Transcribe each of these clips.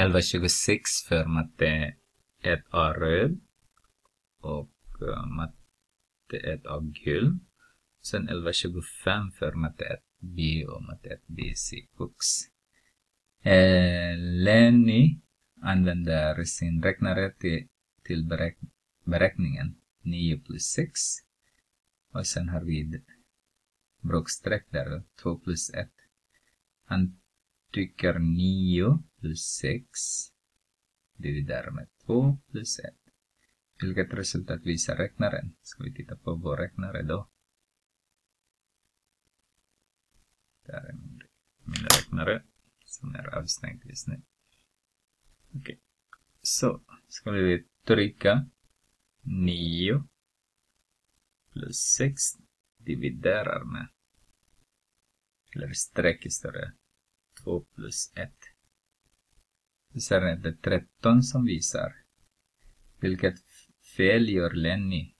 1126 för matte 1A röd och eh, matte 1A gul. Sen 1125 för matte 1B och matte 1 B, C, books. Eh, Lenny använder sin räknare till, till beräk beräkningen 9 plus 6. Och sen har vi bråkstreck där, 2 plus 1. Han tycker 9 plus 6 dividerar med 2 plus 1. Vilket resultat visar räknaren? Ska vi titta på vår räknare då? Där är min, min räknare som är avstängd just nu. Okej. Okay. Så, ska vi trycka 9 plus 6 dividerar med eller streck istället 2 plus 1. Sen är det 13 som visar. Vilket fel gör Lenny?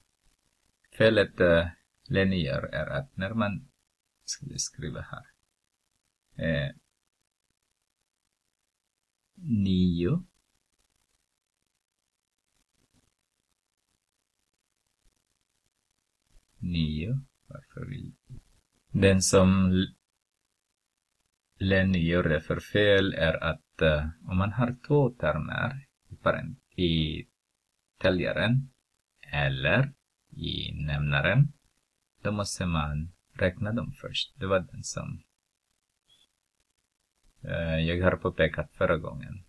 Felet uh, Lenny gör är att när man, ska vi skriva här, eh, 9 9 varför vill den som Lenny gjorde för fel är att uh, om man har två termer i, i täljaren eller i nämnaren, då måste man räkna dem först. Det var den som uh, jag har påpekat förra gången.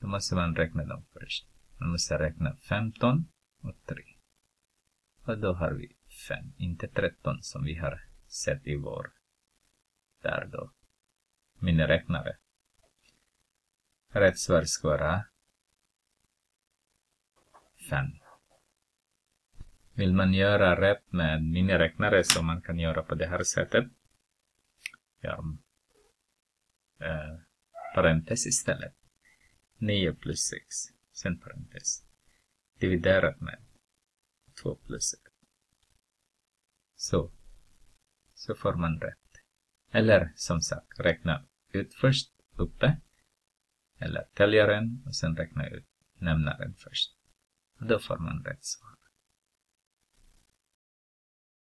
Då måste man räkna dem först. Man måste räkna 15 och 3. Och då har vi 5, inte 13 som vi har sett i vår där då. Miniräknare. Rätt svar ska vara 5. Vill man göra rätt med miniräknare som man kan göra på det här sättet. Gör äh, eh, parentes istället. 9 plus 6. Sen parentes. Dividerat med 2 plus 1. Så. Så får man rätt. Eller som sagt, räkna ut först uppe. Eller täljaren och sen räkna ut nämnaren först. Och då får man rätt svar.